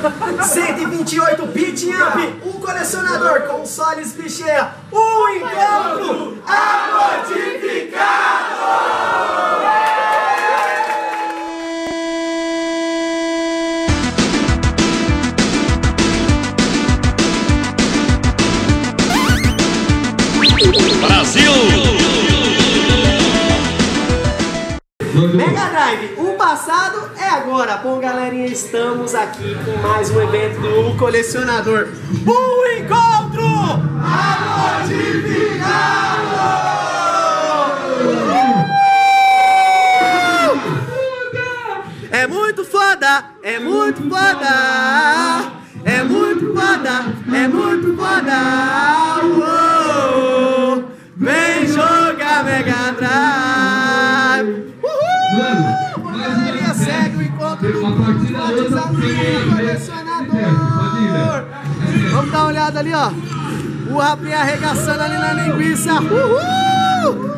128 Beating Up, um colecionador com Solis Bicheia, um encontro Brasil! Mega Drive, o passado é agora. Bom, galerinha, estamos aqui com mais um evento do Colecionador. Um encontro! É muito foda, é muito foda, uma olhada ali, ó. O rapinho arregaçando ali na linguiça. Uhul!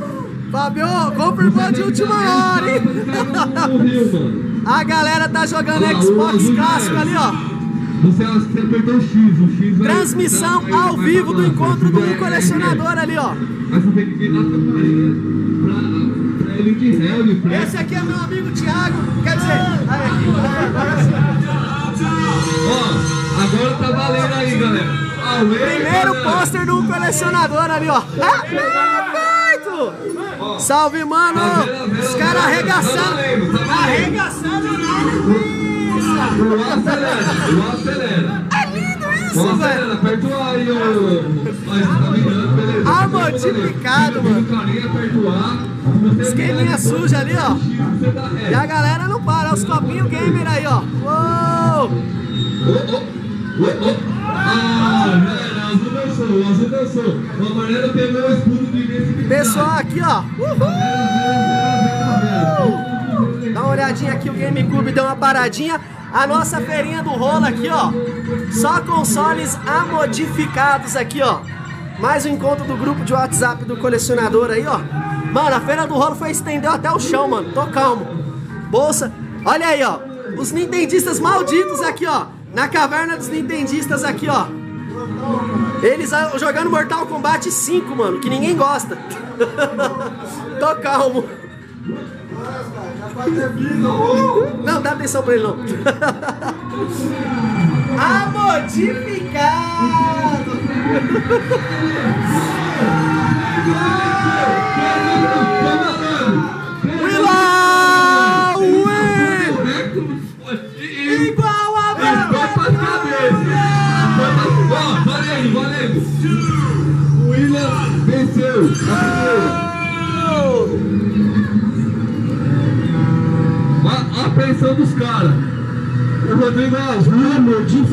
Fabio, confirmou de última hora, hein? A galera tá jogando Xbox clássico ali, ó. Você acha que você apertou o X, o X vai... Transmissão ao vivo do encontro do colecionador ali, ó. Mas tem que virar carinha pra, ele de réu. Esse aqui é meu amigo Thiago. Quer dizer, aí, agora sim. Ó, tá valendo aí, galera. Aue, Primeiro galera. pôster do colecionador ali, ó. Ah, perfeito! Salve, mano! Os caras arregaçando. Arregaçando na acelera, acelera. É lindo isso, velho! aperta o A aí, tá beleza. Ah, mano. Carinha, aperta o A. Você Esqueminha suja ali, ó. Você dá E a galera não para, os copinhos gamer aí, ó. Uou! O amarelo pegou o escudo de Pessoal aqui, ó. Uhul! Dá uma olhadinha aqui, o GameCube deu uma paradinha. A nossa feirinha do rolo aqui, ó. Só consoles amodificados aqui, ó. Mais um encontro do grupo de WhatsApp do colecionador aí, ó. Mano, a feira do rolo foi estendeu até o chão, mano. Tô calmo. Bolsa. Olha aí, ó. Os nintendistas malditos aqui, ó. Na caverna dos nintendistas aqui, ó. Eles ah, jogando Mortal Kombat 5, mano, que ninguém gosta. Tô calmo. Não, dá atenção pra ele não. Amodificado! Willa!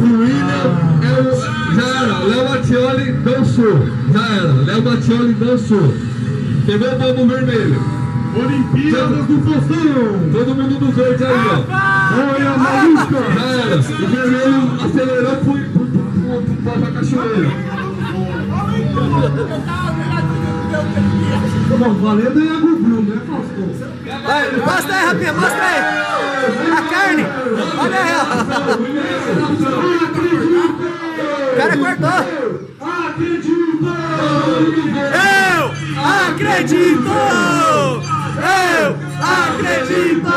William, é o, já era. Léo Mattioli dançou. Já era. Léo Mattioli dançou. Pegou o bombo vermelho. Olimpíadas do Fostão. Todo mundo do verde aí, ó. Olha, maluca. Já era. O vermelho acelerou, foi pra, pra cachoeira. Bom, valendo é a Gugu, né, Faustão? Vai, mostra aí, rapinha, mostra aí. A carne. Olha aí, ó. O cara cortou. Eu acredito! Eu acredito!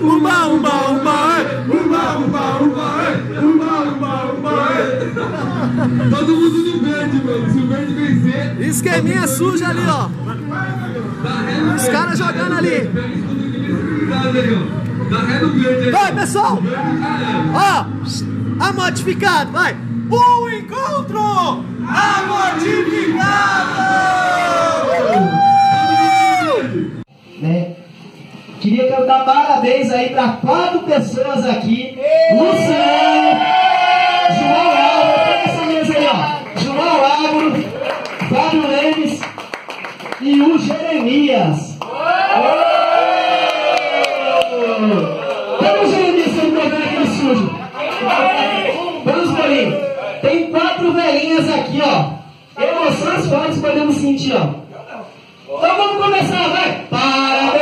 Uma, uma, uma, é. uma, uma, uma, é. uma, uma, uma. é. Todo mundo no verde, mano. Se o verde vencer, Esqueminha suja ali, ó. no Os caras jogando ali. O. Vai, pessoal! Ó, a modificado, vai! Um encontro amodificado! Né? Queria cantar parabéns aí para quatro pessoas aqui. Luciano, aqui, ó. Emoções fortes podemos sentir, ó. Então vamos começar, vai! Parabéns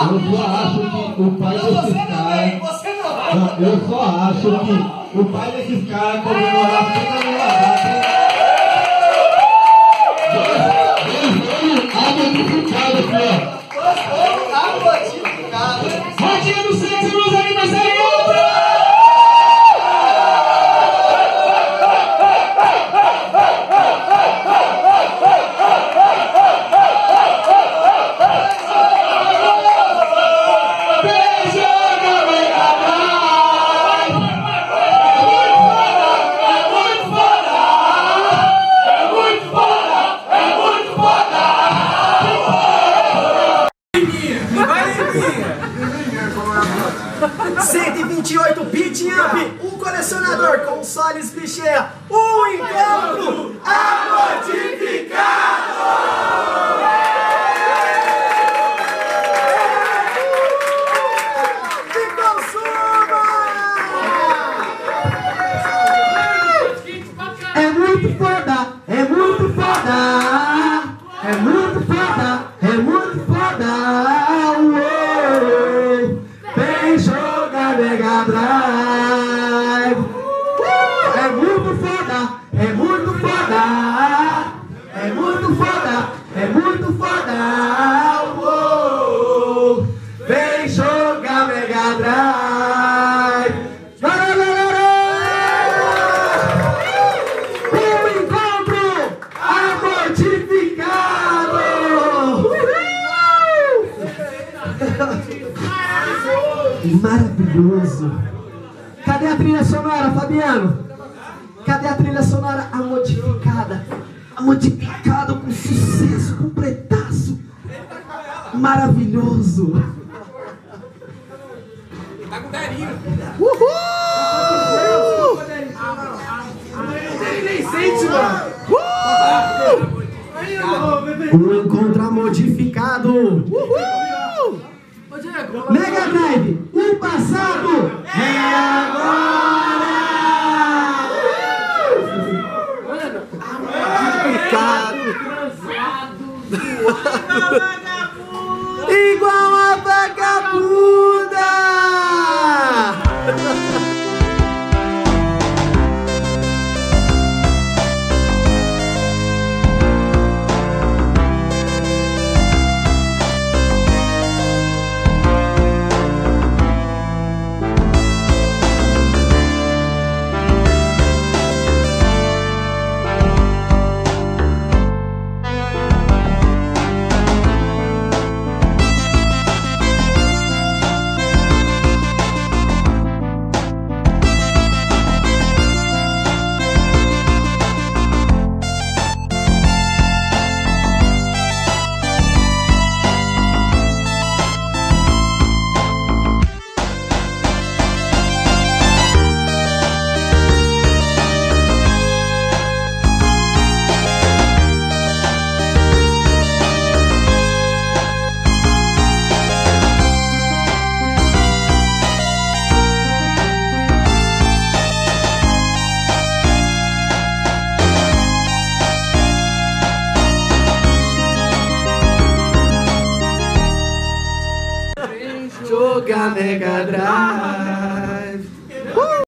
só acho que o pai desses caras. Eu só acho que o pai desses caras comemorar toda uma data. Amodificado aqui, ó. Gostou? Amodificado. Rodinha do sexo nos aniversários! Colecionador, consoles bicheia, um encontro amodificado! Maravilhoso! Cadê a trilha sonora, Fabiano? Cadê a trilha sonora amodificada? Amodificado com sucesso, completaço! Maravilhoso! Um encontro modificado. Uhul! Mega Drive, o passado é agora!